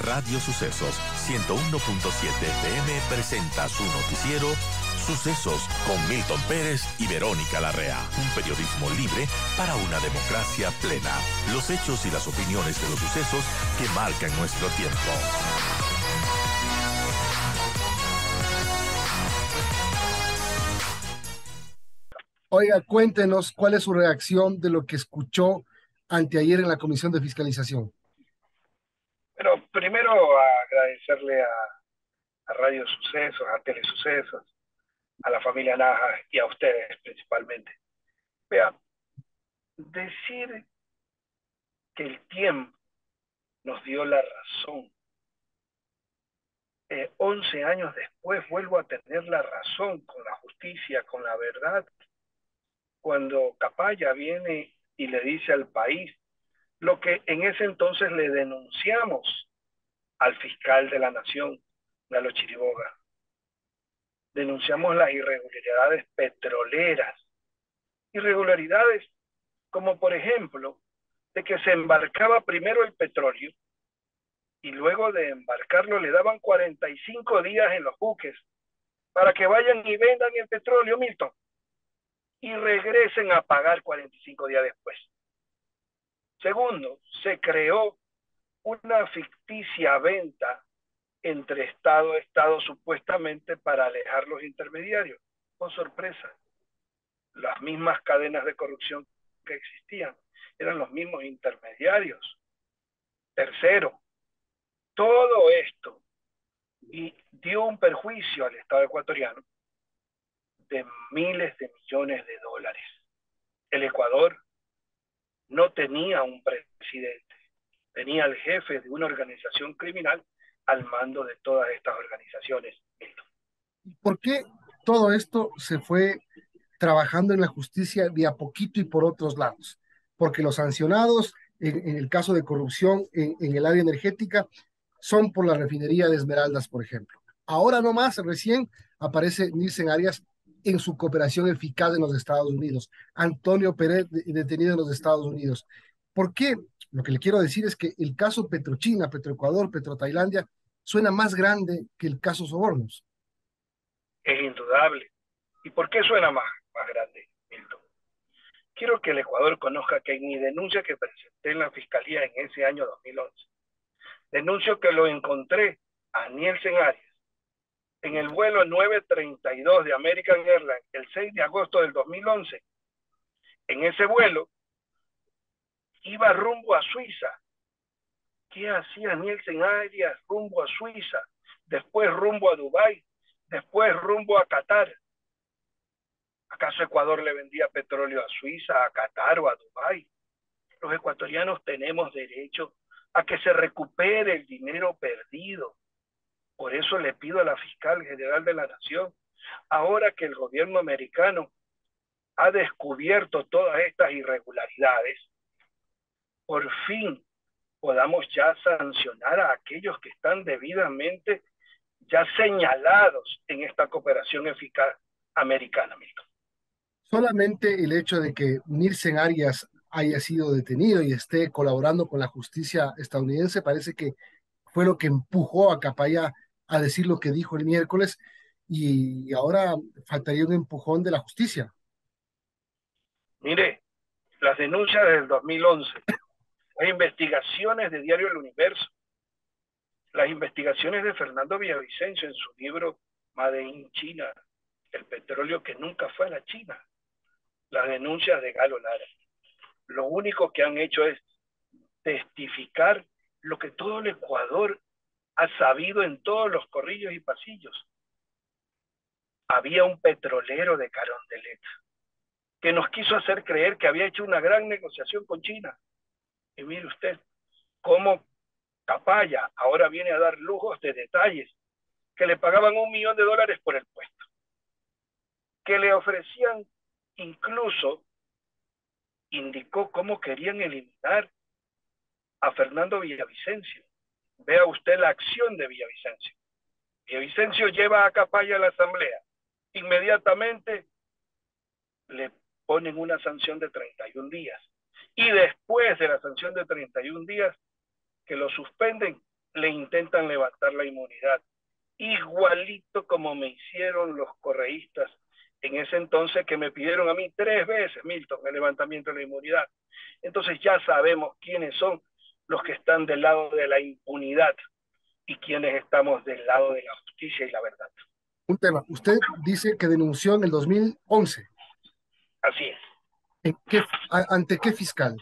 Radio Sucesos 101.7 FM presenta su noticiero Sucesos con Milton Pérez y Verónica Larrea. Un periodismo libre para una democracia plena. Los hechos y las opiniones de los sucesos que marcan nuestro tiempo. Oiga, cuéntenos cuál es su reacción de lo que escuchó anteayer en la Comisión de Fiscalización. Bueno, primero agradecerle a, a Radio Sucesos, a Telesucesos, a la familia Naja y a ustedes principalmente. Vea, decir que el tiempo nos dio la razón. Eh, 11 años después vuelvo a tener la razón con la justicia, con la verdad, cuando Capaya viene y le dice al país lo que en ese entonces le denunciamos al fiscal de la nación, Galo Chiriboga. Denunciamos las irregularidades petroleras. Irregularidades como por ejemplo de que se embarcaba primero el petróleo y luego de embarcarlo le daban 45 días en los buques para que vayan y vendan el petróleo, Milton y regresen a pagar 45 días después. Segundo, se creó una ficticia venta entre Estado y Estado supuestamente para alejar los intermediarios. Con sorpresa, las mismas cadenas de corrupción que existían eran los mismos intermediarios. Tercero, todo esto y dio un perjuicio al Estado ecuatoriano de miles de millones de dólares. El Ecuador no tenía un presidente, tenía al jefe de una organización criminal al mando de todas estas organizaciones. ¿Por qué todo esto se fue trabajando en la justicia de a poquito y por otros lados? Porque los sancionados en, el caso de corrupción en, el área energética son por la refinería de Esmeraldas, por ejemplo. Ahora no más, recién aparece Nielsen Arias en su cooperación eficaz en los Estados Unidos. Antonio Pérez detenido en los Estados Unidos. ¿Por qué? Lo que le quiero decir es que el caso Petrochina, Petroecuador, Petrotailandia suena más grande que el caso Sobornos. Es indudable. ¿Y por qué suena más, más grande, Milton? Quiero que el Ecuador conozca que en mi denuncia que presenté en la Fiscalía en ese año 2011, denuncio que lo encontré a Nielsen Arias en el vuelo 932 de American Airlines el 6 de agosto del 2011. En ese vuelo iba rumbo a Suiza. ¿Qué hacía Nielsen Arias rumbo a Suiza? Después rumbo a Dubái, después rumbo a Qatar. ¿Acaso Ecuador le vendía petróleo a Suiza, a Qatar o a Dubái? Los ecuatorianos tenemos derecho a que se recupere el dinero perdido por eso le pido a la fiscal general de la Nación, ahora que el gobierno americano ha descubierto todas estas irregularidades, por fin podamos ya sancionar a aquellos que están debidamente ya señalados en esta cooperación eficaz americana, Milton. Solamente el hecho de que Nielsen Arias haya sido detenido y esté colaborando con la justicia estadounidense parece que fue lo que empujó a Capaya a decir lo que dijo el miércoles y ahora faltaría un empujón de la justicia. Mire, las denuncias del 2011, las investigaciones de Diario El Universo, las investigaciones de Fernando Villavicencio en su libro Made in China, el petróleo que nunca fue a la China, las denuncias de Galo Lara. Lo único que han hecho es testificar lo que todo el Ecuador ha sabido en todos los corrillos y pasillos. Había un petrolero de Carondelet que nos quiso hacer creer que había hecho una gran negociación con China. Y mire usted, cómo Capaya ahora viene a dar lujos de detalles, que le pagaban un millón de dólares por el puesto, que le ofrecían incluso, indicó cómo querían eliminar a Fernando Villavicencio Vea usted la acción de Villavicencio. Villavicencio lleva a Capaya a la asamblea. Inmediatamente le ponen una sanción de 31 días. Y después de la sanción de 31 días, que lo suspenden, le intentan levantar la inmunidad, igualito como me hicieron los correístas en ese entonces que me pidieron a mí tres veces, Milton, el levantamiento de la inmunidad. Entonces ya sabemos quiénes son los que están del lado de la impunidad y quiénes estamos del lado de la justicia y la verdad. Un tema, usted dice que denunció en el 2011. Así es. ¿En qué, ¿Ante qué fiscal?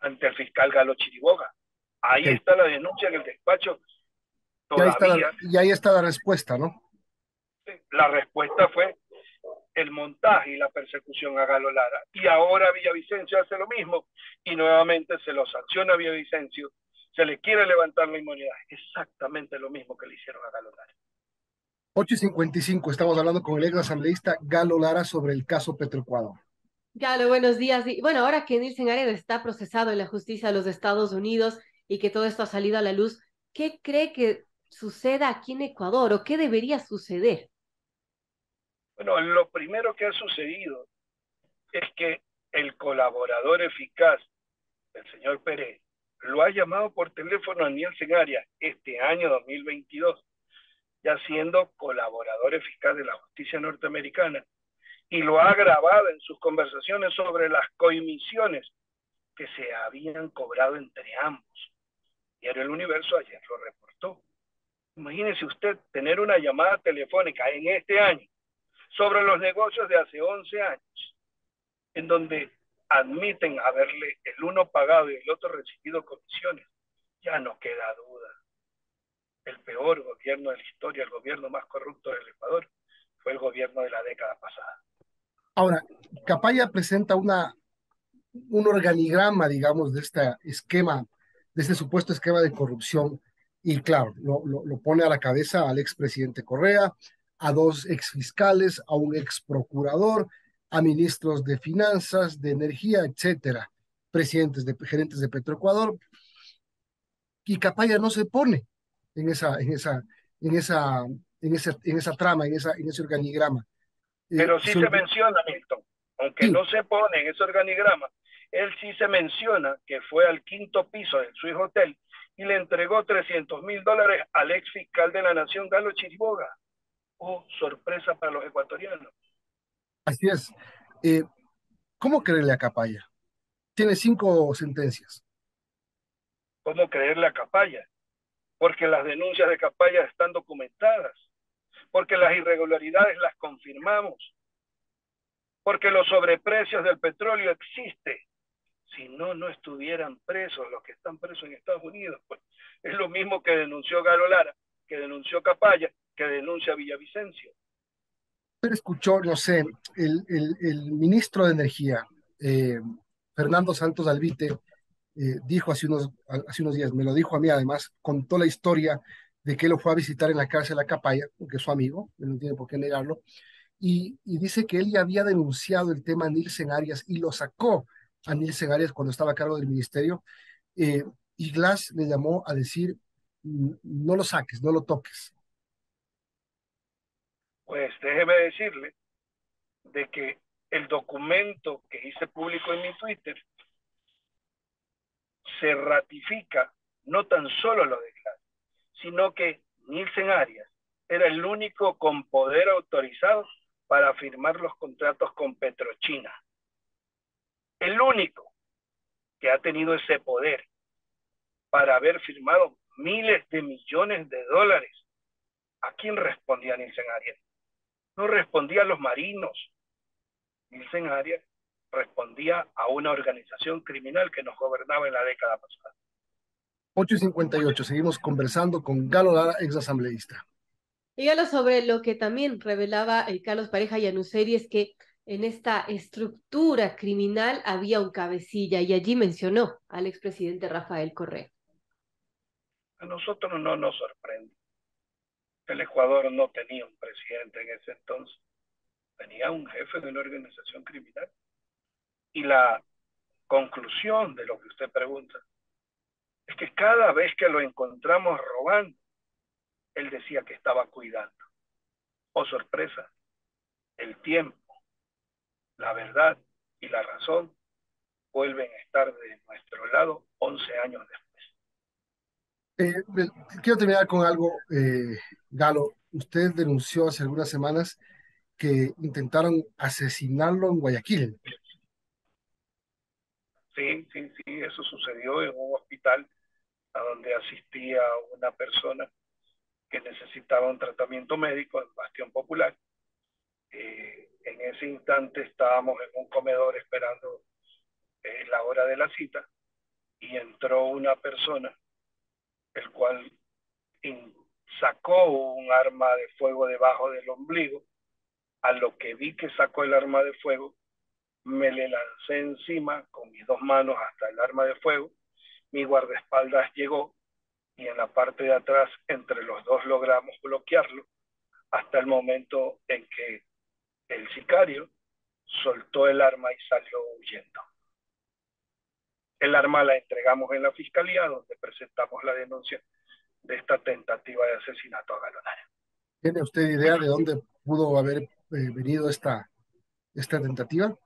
Ante el fiscal Galo Chiriboga. Ahí está la denuncia en el despacho. Todavía. Y ahí está la respuesta, ¿no? La respuesta fue el montaje y la persecución a Galo Lara. Y ahora Villavicencio hace lo mismo y nuevamente se lo sanciona a Villavicencio, se le quiere levantar la inmunidad. Exactamente lo mismo que le hicieron a Galo Lara. 8 y 55, estamos hablando con el ex asambleísta Galo Lara sobre el caso Petroecuador. Galo, buenos días. Y bueno, ahora que Nielsen Arias está procesado en la justicia de los Estados Unidos y que todo esto ha salido a la luz, ¿qué cree que suceda aquí en Ecuador o qué debería suceder? Bueno, lo primero que ha sucedido es que el colaborador eficaz el señor Pérez lo ha llamado por teléfono a Nielsen Arias este año 2022, ya siendo colaborador eficaz de la justicia norteamericana, y lo ha grabado en sus conversaciones sobre las coimisiones que se habían cobrado entre ambos. Diario El Universo ayer lo reportó. Imagínese usted tener una llamada telefónica en este año sobre los negocios de hace 11 años, en donde admiten haberle el uno pagado y el otro recibido comisiones, ya no queda duda. El peor gobierno de la historia, el gobierno más corrupto del Ecuador, fue el gobierno de la década pasada. Ahora, Capaya presenta una, un organigrama, digamos, de este esquema, de este supuesto esquema de corrupción, y claro, lo, lo pone a la cabeza al expresidente Correa, a dos exfiscales, a un ex procurador, a ministros de finanzas, de energía, etcétera, presidentes de gerentes de Petroecuador. Y Capaya no se pone en esa, en esa, en esa, en esa, en esa trama, en, esa, en ese organigrama. Eh, Pero sí se menciona, Milton, aunque no se pone en ese organigrama, él sí se menciona que fue al quinto piso del Swiss Hotel y le entregó 300 mil dólares al ex fiscal de la Nación, Galo Chiriboga oh, sorpresa para los ecuatorianos. Así es. Eh, ¿Cómo creerle a Capaya? Tiene cinco sentencias. ¿Cómo creerle a Capaya? Porque las denuncias de Capaya están documentadas, porque las irregularidades las confirmamos, porque los sobreprecios del petróleo existen. Si no, no estuvieran presos los que están presos en Estados Unidos. Pues es lo mismo que denunció Galo Lara, que denunció Capaya que denuncia Villavicencio. Usted escuchó, no sé, el, el, ministro de Energía, eh, Fernando Santos Alvite, eh, dijo hace unos, hace unos días, me lo dijo a mí además, contó la historia de que lo fue a visitar en la cárcel a Capaya, porque es su amigo, él no tiene por qué negarlo, y, y, dice que él ya había denunciado el tema a Nielsen Arias y lo sacó a Nielsen Arias cuando estaba a cargo del ministerio, eh, y Glass le llamó a decir, no lo saques, no lo toques. Pues déjeme decirle de que el documento que hice público en mi Twitter se ratifica no tan solo lo de Glass, sino que Nielsen Arias era el único con poder autorizado para firmar los contratos con Petrochina. El único que ha tenido ese poder para haber firmado miles de millones de dólares. ¿A quién respondía Nielsen Arias? No respondía a los marinos. Nielsen Arias respondía a una organización criminal que nos gobernaba en la década pasada. 8 y 58, seguimos conversando con Galo Lara, ex asambleísta. Y Galo, sobre lo que también revelaba el Carlos Pareja y Anuseri es que en esta estructura criminal había un cabecilla y allí mencionó al expresidente Rafael Correa. A nosotros no nos sorprende el Ecuador no tenía un presidente en ese entonces, tenía un jefe de una organización criminal. Y la conclusión de lo que usted pregunta es que cada vez que lo encontramos robando, él decía que estaba cuidando. Oh sorpresa, el tiempo, la verdad y la razón vuelven a estar de nuestro lado 11 años después. Eh, quiero terminar con algo, eh, Galo. Usted denunció hace algunas semanas que intentaron asesinarlo en Guayaquil. Sí, sí, sí, eso sucedió en un hospital a donde asistía una persona que necesitaba un tratamiento médico en Bastión Popular. Eh, en ese instante estábamos en un comedor esperando eh, la hora de la cita y entró una persona, el cual sacó un arma de fuego debajo del ombligo. A lo que vi que sacó el arma de fuego, me le lancé encima con mis dos manos hasta el arma de fuego. Mi guardaespaldas llegó y en la parte de atrás entre los dos logramos bloquearlo hasta el momento en que el sicario soltó el arma y salió huyendo. El arma la entregamos en la fiscalía donde presentamos la denuncia de esta tentativa de asesinato a Galonario. ¿Tiene usted idea de dónde pudo haber eh, venido esta, esta tentativa? Lo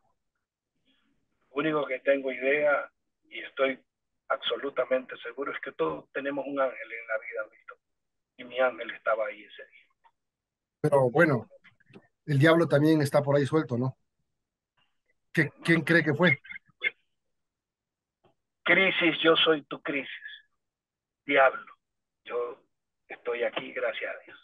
único que tengo idea y estoy absolutamente seguro es que todos tenemos un ángel en la vida, Víctor. Y mi ángel estaba ahí ese día. Pero bueno, el diablo también está por ahí suelto, ¿no? ¿Qué, ¿Quién cree que fue? Crisis, yo soy tu crisis. Diablo, yo estoy aquí, gracias a Dios.